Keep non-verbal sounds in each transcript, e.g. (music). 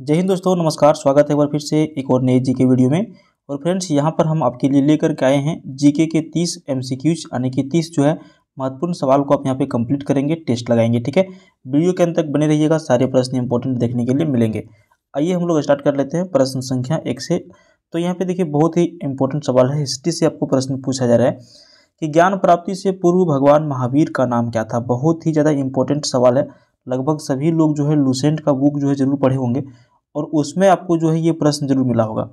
जय हिंद दोस्तों, नमस्कार, स्वागत है एक बार फिर से एक और नए जी के वीडियो में। और फ्रेंड्स, यहाँ पर हम आपके लिए लेकर के आए हैं जीके के 30 एमसीक्यूज यानी कि 30 जो है महत्वपूर्ण सवाल को आप यहाँ पे कंप्लीट करेंगे टेस्ट लगाएँगे, ठीक है? वीडियो के अंत तक बने रहिएगा, सारे प्रश्न इंपॉर्टेंट देखने के लिए मिलेंगे। आइए हम लोग स्टार्ट कर लेते हैं प्रश्न संख्या एक से। तो यहाँ पे देखिए, बहुत ही इंपॉर्टेंट सवाल है, हिस्ट्री से आपको प्रश्न पूछा जा रहा है कि ज्ञान प्राप्ति से पूर्व भगवान महावीर का नाम क्या था? बहुत ही ज़्यादा इंपॉर्टेंट सवाल है। लगभग सभी लोग जो है लूसेंट का बुक जो है ज़रूर पढ़े होंगे और उसमें आपको जो है ये प्रश्न ज़रूर मिला होगा।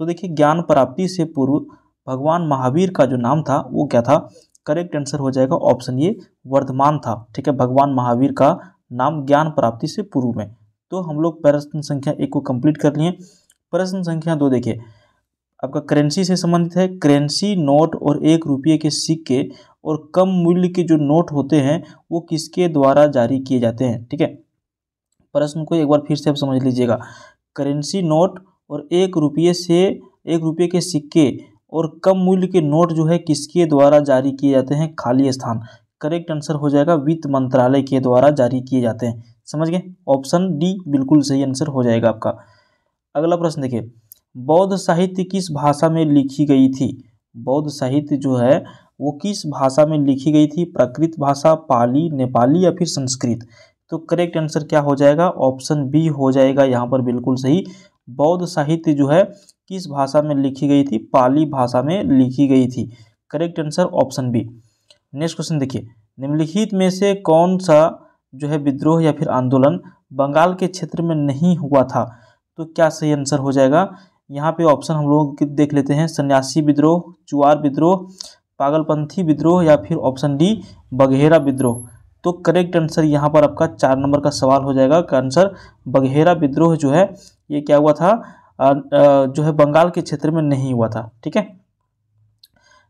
तो देखिए, ज्ञान प्राप्ति से पूर्व भगवान महावीर का जो नाम था, वो क्या था? करेक्ट आंसर हो जाएगा ऑप्शन ये वर्धमान था। ठीक है, भगवान महावीर का नाम ज्ञान प्राप्ति से पूर्व में। तो हम लोग प्रश्न संख्या एक को कंप्लीट कर लिए। प्रश्न संख्या दो देखिए। आपका करेंसी से संबंधित है। करेंसी नोट और एक रुपये के सिक्के और कम मूल्य के जो नोट होते हैं, वो किसके द्वारा जारी किए जाते हैं? ठीक है? प्रश्न को एक बार फिर से आप समझ लीजिएगा। करेंसी नोट और एक रुपये से, एक रुपये के सिक्के और कम मूल्य के नोट जो है, किसके द्वारा जारी किए जाते हैं? खाली स्थान। करेक्ट आंसर हो जाएगा, वित्त मंत्रालय के द्वारा जारी किए जाते हैं। समझ गए? ऑप्शन डी बिल्कुल सही आंसर हो जाएगा आपका। अगला प्रश्न देखिए। बौद्ध साहित्य किस भाषा में लिखी गई थी? बौद्ध साहित्य जो है, वो किस भाषा में लिखी गई थी? प्राकृत भाषा, पाली, नेपाली या फिर संस्कृत? तो करेक्ट आंसर क्या हो जाएगा? ऑप्शन बी हो जाएगा यहाँ पर बिल्कुल सही। बौद्ध साहित्य जो है, किस भाषा में लिखी गई थी? पाली भाषा में लिखी गई थी। Correct answer option B next question देखिए। निम्नलिखित में से कौन सा जो है विद्रोह या फिर आंदोलन बंगाल के क्षेत्र में नहीं हुआ था? तो क्या सही आंसर हो जाएगा? यहाँ पे ऑप्शन हम लोग देख लेते हैं, सन्यासी विद्रोह चुआर विद्रोह, पागलपंथी विद्रोह या फिर ऑप्शन डी बघेरा विद्रोह। तो करेक्ट आंसर यहाँ पर आपका चार नंबर का सवाल हो जाएगा। आंसर बघेरा विद्रोह जो है, ये क्या हुआ था? जो है बंगाल के क्षेत्र में नहीं हुआ था। ठीक है?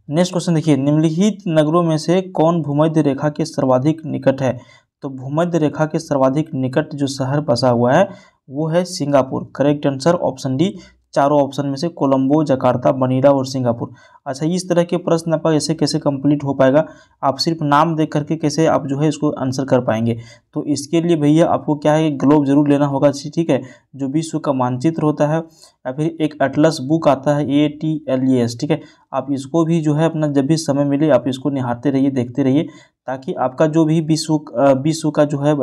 नेक्स्ट क्वेश्चन देखिए, निम्नलिखित नगरों में से कौन भूमध्य रेखा के सर्वाधिक निकट है? तो भूमध्य रेखा के सर्वाधिक निकट जो शहर बसा हुआ है, वो है Singapore. Correct answer option D चारों ऑप्शन में से कोलंबो, जकार्ता, मनीरा और सिंगापुर। अच्छा इस तरह के प्रश्न आपका ऐसे कैसे कंप्लीट हो पाएगा? आप सिर्फ़ नाम देख करके कैसे आप जो है इसको आंसर कर पाएँगे? तो इसके लिए भैया आपको क्या है ग्लोब ज़रूर लेना होगा ठीक है? जो विश्व का मानचित्र होता है, या फिर एक एटलस बुक आता है A T L E S ठीक है? आप इसको भी जो है अपना जब भी समय मिले, आप इसको निहारते रहिए, देखते रहिए, ताकि आपका जो भी विश्व विश्व का जो है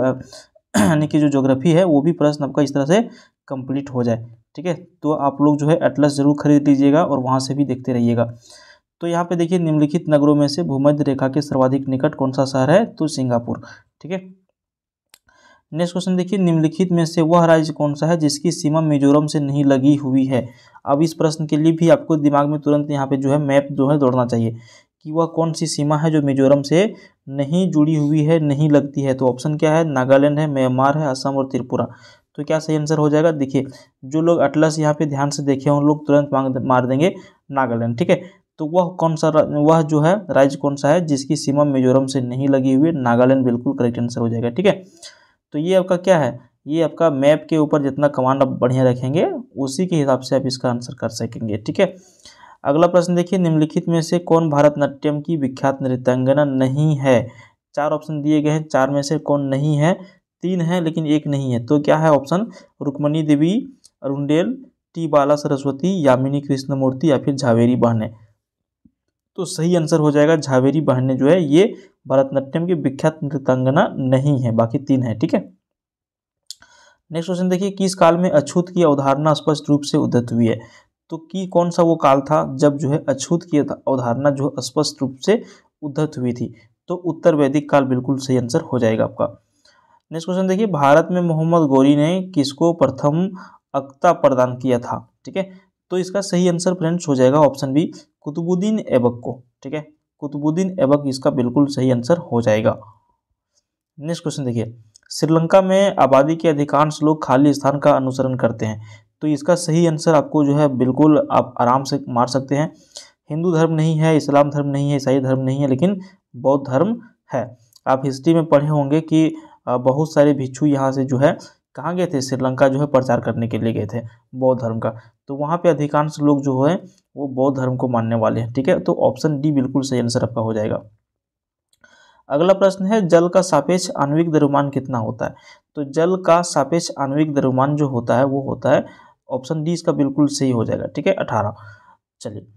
(clears throat) यानी कि जो जोग्राफी है, वो भी प्रश्न आपका इस तरह से कंप्लीट हो जाए। ठीक है? तो आप लोग जो है एटलस ज़रूर खरीद लीजिएगा और वहाँ से भी देखते रहिएगा। तो यहाँ पे देखिए निम्नलिखित नगरों में से भूमध्य रेखा के सर्वाधिक निकट कौन सा शहर है? तो सिंगापुर, ठीक है? नेक्स्ट क्वेश्चन देखिए, निम्नलिखित में से वह राज्य कौन सा है जिसकी सीमा मिजोरम से नहीं लगी हुई है? अब इस प्रश्न के लिए भी आपको दिमाग में तुरंत यहाँ पे जो है मैप जो है दौड़ना चाहिए कि वह कौन सी सीमा है जो मिजोरम से नहीं जुड़ी हुई है, नहीं लगती है? तो ऑप्शन क्या है? नागालैंड है, म्यांमार है, असम और त्रिपुरा। तो क्या सही आंसर हो जाएगा? देखिए, जो लोग अटलस यहाँ पे ध्यान से देखे उन लोग तुरंत मार देंगे नागालैंड, ठीक है? तो वह कौन सा वह जो है, राज्य कौन सा है, जिसकी सीमा मिजोरम से नहीं लगी हुई नागालैंड बिल्कुल करेक्ट आंसर हो जाएगा, ठीक है? तो ये आपका क्या है? ये आपका मैप के ऊपर जितना कमांड आप बढ़िया रखेंगे, उसी के हिसाब से आप इसका आंसर कर सकेंगे, ठीक है? अगला प्रश्न देखिए, निम्नलिखित में से कौन भारतनाट्यम की विख्यात नृत्यांगना नहीं है? चार ऑप्शन दिए गए हैं, चार में से कौन नहीं है? तीन है, लेकिन एक नहीं है। तो क्या है option Rukmini Devi Arundale T Bala Saraswati, Yamini Krishnamurthy या फिर झावेरी बहने। तो सही आंसर हो जाएगा झावेरी बहने जो है, ये भरतनाट्यम की विख्यात नृत्यांगना नहीं है, बाकी तीन है, ठीक है? नेक्स्ट क्वेश्चन देखिए, किस काल में अछूत की अवधारणा स्पष्ट रूप से उदित हुई है? तो की कौन सा वो काल था जब जो है अछूत की अवधारणा जो स्पष्ट रूप से उद्धत हुई थी? तो उत्तर वैदिक काल बिल्कुल सही आंसर हो जाएगा आपका। नेक्स्ट क्वेश्चन देखिए, भारत में मोहम्मद गोरी ने किसको प्रथम अक्ता प्रदान किया था? ठीक है तो इसका सही आंसर फ्रेंड्स हो जाएगा ऑप्शन बी कुतुबुद्दीन ऐबक को। ठीक है, कुतुबुद्दीन ऐबक इसका बिल्कुल सही आंसर हो जाएगा। नेक्स्ट क्वेश्चन देखिए, श्रीलंका में आबादी के अधिकांश लोग खाली स्थान का अनुसरण करते हैं तो इसका सही आंसर आपको जो है बिल्कुल आप आराम से मार सकते हैं। हिंदू धर्म नहीं है, इस्लाम धर्म नहीं है, ईसाई धर्म नहीं है, लेकिन बौद्ध धर्म है। आप हिस्ट्री में पढ़े होंगे कि बहुत सारे भिक्षु यहाँ से जो है, कहाँ गए थे? श्रीलंका जो है प्रचार करने के लिए गए थे, बौद्ध धर्म का। तो वहाँ पे अधिकांश लोग जो है, वो बौद्ध धर्म को मानने वाले हैं, ठीक है? तो ऑप्शन डी बिल्कुल सही आंसर आपका हो जाएगा। अगला प्रश्न है, जल का सापेक्ष आणविक द्रव्यमान कितना होता है? तो जल का सापेक्ष आणविक द्रव्यमान जो होता है, वो होता है ऑप्शन डी इसका बिल्कुल सही हो जाएगा, ठीक है? अठारह। चलिए।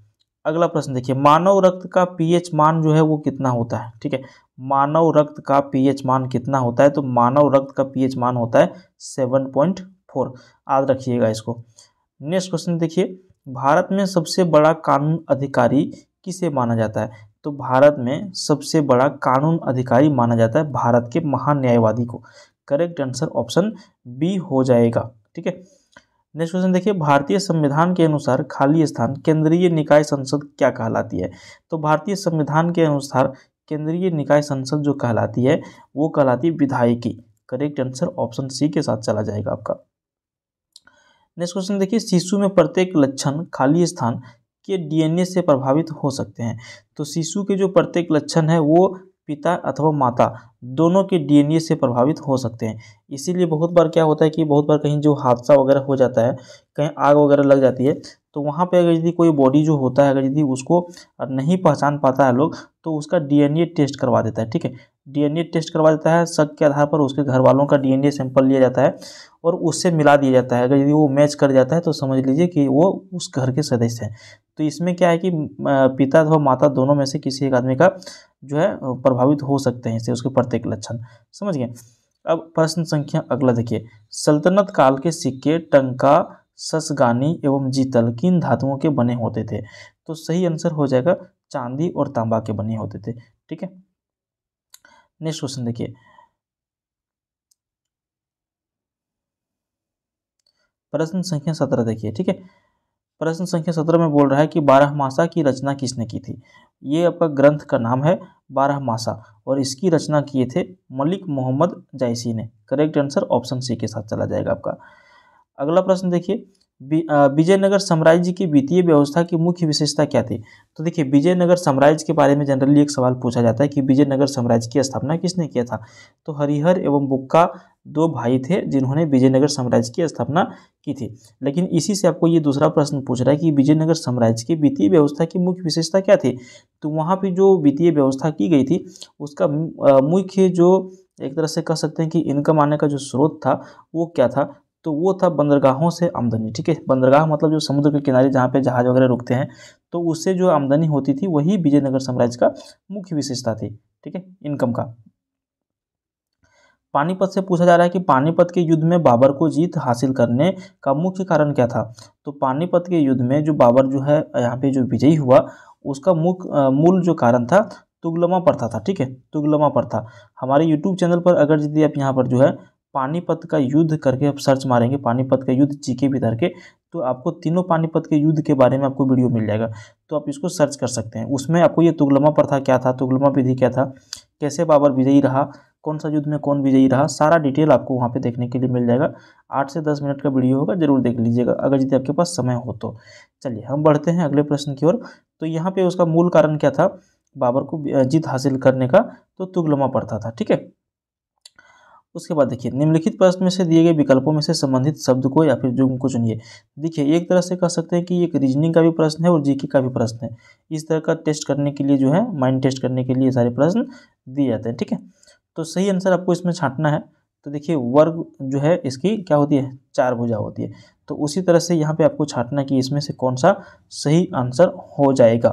अगला प्रश्न देखिए, मानव रक्त का पीएच मान जो है वो कितना होता है? ठीक है, मानव रक्त का पीएच मान कितना होता है? तो मानव रक्त का पीएच मान होता है सेवन पॉइंट फोर। याद रखिएगा इसको। नेक्स्ट क्वेश्चन देखिए, भारत में सबसे बड़ा कानून अधिकारी किसे माना जाता है? तो भारत में सबसे बड़ा कानून अधिकारी माना जाता है भारत के महान न्यायवादी को। करेक्ट आंसर ऑप्शन बी हो जाएगा। ठीक है नेक्स्ट क्वेश्चन देखिए, भारतीय संविधान के अनुसार खाली स्थान केंद्रीय निकाय संसद क्या कहलाती है? तो भारतीय संविधान के अनुसार केंद्रीय निकाय संसद जो कहलाती है, वो कहलाती है विधायकी। करेक्ट आंसर ऑप्शन सी के साथ चला जाएगा आपका। नेक्स्ट क्वेश्चन देखिए, शिशु में प्रत्येक लक्षण खाली स्थान के डीएनए से प्रभावित हो सकते हैं। तो शिशु के जो प्रत्येक लक्षण है, वो पिता अथवा माता दोनों के डीएनए से प्रभावित हो सकते हैं। इसीलिए बहुत बार क्या होता है कि बहुत बार कहीं जो हादसा वगैरह हो जाता है, कहीं आग वगैरह लग जाती है तो वहाँ पे अगर यदि कोई बॉडी जो होता है, अगर यदि उसको नहीं पहचान पाता है लोग तो उसका डीएनए टेस्ट करवा देता है, ठीक है? डीएनए टेस्ट करवा देता है, शक के आधार पर उसके घर वालों का डीएनए सैंपल लिया जाता है और उससे मिला दिया जाता है। अगर यदि वो मैच कर जाता है तो समझ लीजिए कि वो उस घर के सदस्य हैं। तो इसमें क्या है कि पिता अथवा माता दोनों में से किसी एक आदमी का जो है प्रभावित हो सकते हैं इससे, उसके प्रत्येक लक्षण। समझ गए? अब प्रश्न संख्या अगला देखिए। सल्तनत काल के सिक्के, टंका, ससगानी एवं जीतल किन धातुओं के बने होते थे? तो सही आंसर हो जाएगा, चांदी और तांबा के बने होते थे। ठीक है? नेक्स्ट क्वेश्चन देखिए। प्रश्न संख्या सत्रह देखिए, ठीक है? प्रश्न संख्या सत्रह में बोल रहा है कि बारह मासा की रचना किसने की थी? ये आपका ग्रंथ का नाम है बारह मासा और इसकी रचना किए थे मलिक मोहम्मद जायसी ने। करेक्ट आंसर ऑप्शन सी के साथ चला जाएगा आपका। अगला प्रश्न देखिए। विजयनगर साम्राज्य की वित्तीय व्यवस्था की मुख्य विशेषता क्या थी? तो देखिए, विजयनगर साम्राज्य के बारे में जनरली एक सवाल पूछा जाता है कि विजयनगर साम्राज्य की स्थापना किसने किया था? तो हरिहर एवं बुक्का दो भाई थे जिन्होंने विजयनगर साम्राज्य की स्थापना की थी। लेकिन इसी से आपको ये दूसरा प्रश्न पूछ रहा है कि विजयनगर साम्राज्य की वित्तीय व्यवस्था की मुख्य विशेषता क्या थी? तो वहाँ पर जो वित्तीय व्यवस्था की गई थी, उसका मुख्य जो एक तरह से कह सकते हैं कि इनकम आने का जो स्रोत था, वो क्या था? तो वो था बंदरगाहों से आमदनी, ठीक है? बंदरगाह मतलब जो समुद्र के किनारे जहाँ पे जहाज़ वगैरह रुकते हैं तो उससे जो आमदनी होती थी, वही विजयनगर साम्राज्य का मुख्य विशेषता थी, ठीक है? इनकम का। पानीपत से पूछा जा रहा है कि पानीपत के युद्ध में बाबर को जीत हासिल करने का मुख्य कारण क्या था? तो पानीपत के युद्ध में जो बाबर जो है, यहाँ पे जो विजयी हुआ, उसका मुख्य मूल जो कारण था, तुगलमा प्रथा था, ठीक है? तुगलमा प्रथा। हमारे यूट्यूब चैनल पर अगर यदि आप यहाँ पर जो है पानीपत का युद्ध करके आप सर्च मारेंगे, पानीपत का युद्ध जी के भी धर के तो आपको तीनों पानीपत के युद्ध के बारे में आपको वीडियो मिल जाएगा। तो आप इसको सर्च कर सकते हैं। उसमें आपको ये तुगलमा प्रथा क्या था, तुगलमा विधि क्या था, कैसे बाबर विजयी रहा, कौन सा युद्ध में कौन विजयी रहा, सारा डिटेल आपको वहाँ पे देखने के लिए मिल जाएगा। आठ से दस मिनट का वीडियो होगा, ज़रूर देख लीजिएगा, अगर यदि आपके पास समय हो तो। चलिए, हम बढ़ते हैं अगले प्रश्न की ओर। तो यहाँ पे उसका मूल कारण क्या था, बाबर को जीत हासिल करने का तो तुगलमा प्रथा था, ठीक है? उसके बाद देखिए, निम्नलिखित प्रश्न में से दिए गए विकल्पों में से संबंधित शब्द को या फिर जुर्म को चुनिए। देखिए, एक तरह से कह सकते हैं कि एक रीजनिंग का भी प्रश्न है और जीके का भी प्रश्न है। इस तरह का टेस्ट करने के लिए जो है माइंड टेस्ट करने के लिए सारे प्रश्न दिए जाते हैं, ठीक है? तो सही आंसर आपको इसमें छांटना है। तो देखिए, वर्ग जो है, इसकी क्या होती है? चार भुजा होती है। तो उसी तरह से यहाँ पे आपको छांटना कि इसमें से कौन सा सही आंसर हो जाएगा।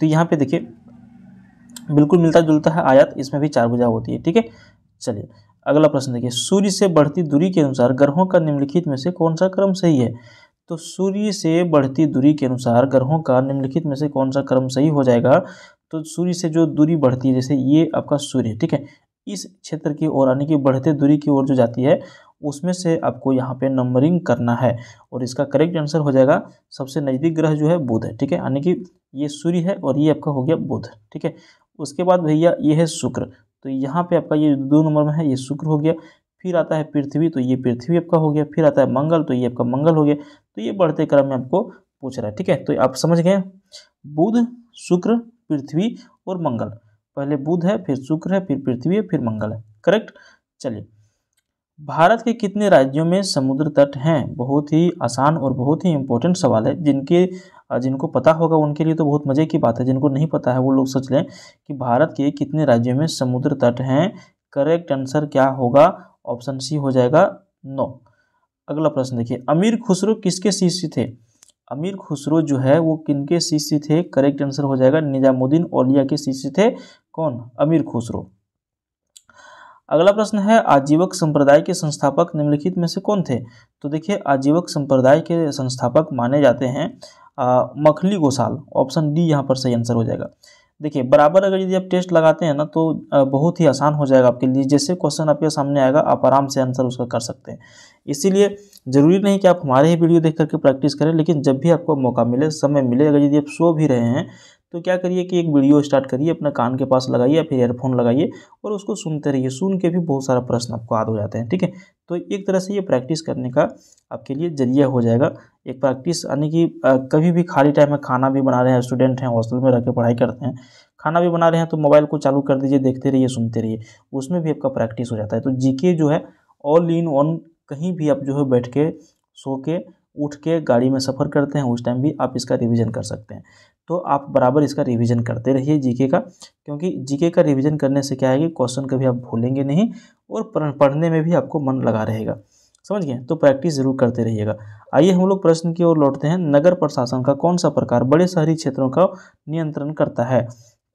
तो यहाँ पे देखिए, बिल्कुल मिलता जुलता है आयत, इसमें भी चार भुजा होती है, ठीक है? चलिए अगला प्रश्न देखिए, सूर्य से बढ़ती दूरी के अनुसार ग्रहों का निम्नलिखित में से कौन सा क्रम सही है? तो सूर्य से बढ़ती दूरी के अनुसार ग्रहों का निम्नलिखित में से कौन सा क्रम सही हो जाएगा? तो सूर्य से जो दूरी बढ़ती है, जैसे ये आपका सूर्य, ठीक है? इस क्षेत्र की ओर यानी कि बढ़ते दूरी की ओर जो जाती है, उसमें से आपको यहाँ पे नंबरिंग करना है और इसका करेक्ट आंसर हो जाएगा, सबसे नज़दीक ग्रह जो है बुध है ठीक है? यानी कि ये सूर्य है और ये आपका हो गया बुध, ठीक है? उसके बाद भैया, ये है शुक्र। तो यहाँ पे आपका ये दो नंबर में है, ये शुक्र हो गया, फिर आता है पृथ्वी तो ये पृथ्वी आपका हो गया, फिर आता है मंगल तो ये आपका मंगल हो गया तो ये बढ़ते क्रम में आपको पूछ रहा है, ठीक है? तो आप समझ गए? बुध, शुक्र, पृथ्वी और मंगल। पहले बुध है, फिर शुक्र है, फिर पृथ्वी है, फिर मंगल है, करेक्ट? चलिए भारत के कितने राज्यों में समुद्र तट हैं? बहुत ही आसान और बहुत ही इंपॉर्टेंट सवाल है। जिनके, जिनको पता होगा, उनके लिए तो बहुत मज़े की बात है। जिनको नहीं पता है, वो लोग सोच लें कि भारत के कितने राज्यों में समुद्र तट हैं। करेक्ट आंसर क्या होगा? ऑप्शन सी हो जाएगा नौ अगला प्रश्न देखिए। अमीर खुसरो किसके शिष्य थे? अमीर खुसरो जो है, वो किनके शिष्य थे? करेक्ट आंसर हो जाएगा निजामुद्दीन औलिया के शिष्य थे। कौन? अमीर खुसरो। अगला प्रश्न है, आजीवक संप्रदाय के संस्थापक निम्नलिखित में से कौन थे? तो देखिए, आजीवक संप्रदाय के संस्थापक माने जाते हैं मखली गोसाल। ऑप्शन डी यहाँ पर सही आंसर हो जाएगा। देखिए, बराबर अगर यदि आप टेस्ट लगाते हैं ना तो बहुत ही आसान हो जाएगा आपके लिए। जैसे क्वेश्चन आपके सामने आएगा, आप आराम से आंसर उसका कर सकते हैं। इसीलिए ज़रूरी नहीं कि आप हमारे ही वीडियो देख करके प्रैक्टिस करें, लेकिन जब भी आपको मौका मिले, समय मिले, अगर यदि आप सो भी रहे हैं तो क्या करिए कि एक वीडियो स्टार्ट करिए, अपना कान के पास लगाइए या फिर ईयरफोन लगाइए और उसको सुनते रहिए। सुन के भी बहुत सारा प्रश्न आपको याद हो जाते हैं, ठीक है? तो एक तरह से ये प्रैक्टिस करने का आपके लिए ज़रिया हो जाएगा। एक प्रैक्टिस यानी कि कभी भी खाली टाइम में खाना भी बना रहे हैं, स्टूडेंट हैं, हॉस्टल में रह के पढ़ाई करते हैं, खाना भी बना रहे हैं तो मोबाइल को चालू कर दीजिए, देखते रहिए, सुनते रहिए, उसमें भी आपका प्रैक्टिस हो जाता है। तो जीके जो है, ऑल इन ऑन कहीं भी आप जो है बैठ के सो के उठ के गाड़ी में सफ़र करते हैं, उस टाइम भी आप इसका रिवीजन कर सकते हैं। तो आप बराबर इसका रिवीजन करते रहिए जीके का, क्योंकि जीके का रिवीजन करने से क्या है कि क्वेश्चन कभी आप भूलेंगे नहीं और पढ़ने में भी आपको मन लगा रहेगा। समझ गए? तो प्रैक्टिस ज़रूर करते रहिएगा। आइए हम लोग प्रश्न की ओर लौटते हैं। नगर प्रशासन का कौन सा प्रकार बड़े शहरी क्षेत्रों का नियंत्रण करता है?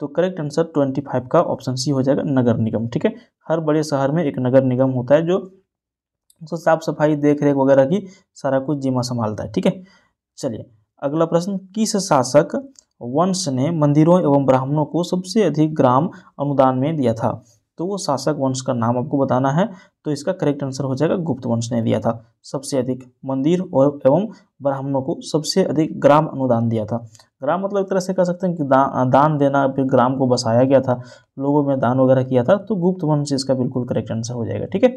तो करेक्ट आंसर ट्वेंटी फाइव का ऑप्शन सी हो जाएगा नगर निगम, ठीक है? हर बड़े शहर में एक नगर निगम होता है जो तो साफ़ सफ़ाई देख रेख वगैरह की सारा कुछ जिम्मा संभालता है ठीक है? चलिए अगला प्रश्न किस शासक वंश ने मंदिरों एवं ब्राह्मणों को सबसे अधिक ग्राम अनुदान में दिया था? तो वो शासक वंश का नाम आपको बताना है तो इसका करेक्ट आंसर हो जाएगा गुप्त वंश ने दिया था। सबसे अधिक मंदिर और एवं ब्राह्मणों को सबसे अधिक ग्राम अनुदान दिया था। ग्राम मतलब एक तरह से कह सकते हैं कि दा, दान देना फिर ग्राम को बसाया गया था लोगों में दान वगैरह किया था तो गुप्त वंश इसका बिल्कुल करेक्ट आंसर हो जाएगा ठीक है?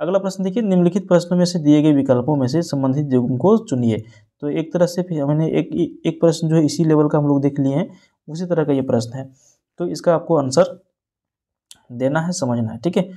अगला प्रश्न देखिए, निम्नलिखित प्रश्नों में से दिए गए विकल्पों में से संबंधित युग्म को चुनिए। तो एक तरह से फिर मैंने एक एक प्रश्न जो है इसी लेवल का हम लोग देख लिए हैं, उसी तरह का ये प्रश्न है। तो इसका आपको आंसर देना है, समझना है, ठीक है?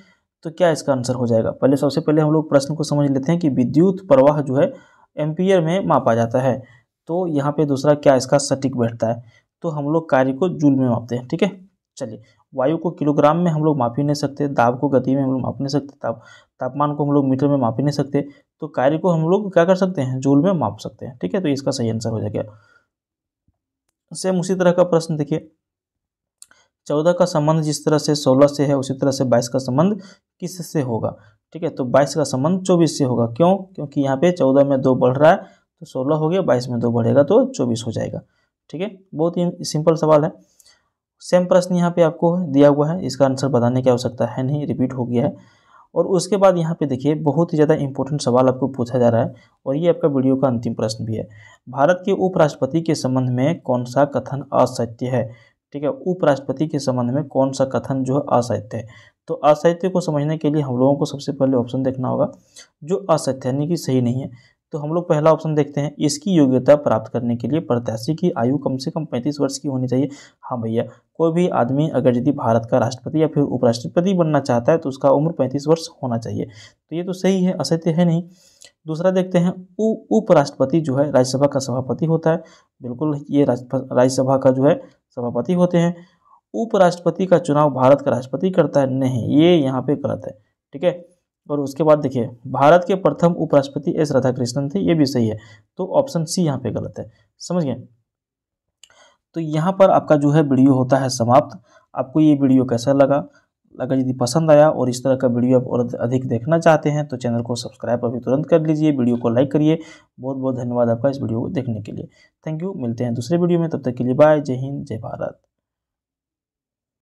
तो क्या इसका आंसर हो जाएगा? पहले सबसे पहले हम लोग प्रश्न को समझ लेते हैं कि विद्युत प्रवाह जो है, एम्पियर में मापा जाता है। तो यहाँ पे दूसरा क्या इसका सटीक बैठता है? तो हम लोग कार्य को जूल में मापते हैं, ठीक है? चलिए, वायु को किलोग्राम में हम लोग माप ही नहीं सकते, दाब को गति में हम लोग माप नहीं सकते, ताप, तापमान को हम लोग मीटर में माप ही नहीं सकते तो कार्य को हम लोग क्या कर सकते हैं? जूल में माप सकते हैं, ठीक है? तो इसका सही आंसर हो जाएगा। सेम उसी तरह का प्रश्न देखिए। चौदह का संबंध जिस तरह से, सोलह से है, उसी तरह से बाईस का संबंध किस से होगा, ठीक है? तो बाईस का संबंध चौबीस से होगा, क्यों? क्योंकि यहाँ पे चौदह में दो बढ़ रहा है तो सोलह हो गया, बाईस में दो बढ़ेगा तो चौबीस हो जाएगा, ठीक है? बहुत ही सिंपल सवाल है। सेम प्रश्न यहाँ पे आपको दिया हुआ है, इसका आंसर बताने की आवश्यकता है नहीं, रिपीट हो गया है। और उसके बाद यहाँ पे देखिए, बहुत ही ज़्यादा इंपॉर्टेंट सवाल आपको पूछा जा रहा है, और ये आपका वीडियो का अंतिम प्रश्न भी है। भारत के उपराष्ट्रपति के संबंध में कौन सा कथन असत्य है? ठीक है, उपराष्ट्रपति के संबंध में कौन सा कथन जो है असत्य है? तो असत्य को समझने के लिए हम लोगों को सबसे पहले ऑप्शन देखना होगा, जो असत्य यानी कि सही नहीं है। तो हम लोग पहला ऑप्शन देखते हैं, इसकी योग्यता प्राप्त करने के लिए प्रत्याशी की आयु कम से कम पैंतीस वर्ष की होनी चाहिए। हाँ भैया, कोई भी आदमी अगर यदि भारत का राष्ट्रपति या फिर उपराष्ट्रपति बनना चाहता है तो उसका उम्र पैंतीस वर्ष होना चाहिए। तो ये तो सही है, असत्य है नहीं। दूसरा देखते हैं उपराष्ट्रपति जो है, राज्यसभा का सभापति होता है। बिल्कुल ये राज्यसभा का जो है, सभापति होते हैं। उपराष्ट्रपति का चुनाव भारत का राष्ट्रपति करता है, नहीं, ये यहाँ पे गलत है, ठीक है? और उसके बाद देखिए, भारत के प्रथम उपराष्ट्रपति एस राधाकृष्णन थे, ये भी सही है। तो ऑप्शन सी यहाँ पे गलत है। समझ गए? तो यहाँ पर आपका जो है वीडियो होता है समाप्त। आपको ये वीडियो कैसा लगा? अगर यदि पसंद आया और इस तरह का वीडियो आप और अधिक देखना चाहते हैं तो चैनल को सब्सक्राइब अभी तुरंत कर लीजिए। वीडियो को लाइक करिए। बहुत बहुत धन्यवाद आपका इस वीडियो को देखने के लिए। Thank you. मिलते हैं दूसरे वीडियो में। तब तक के लिए बाय। जय हिंद। जय भारत।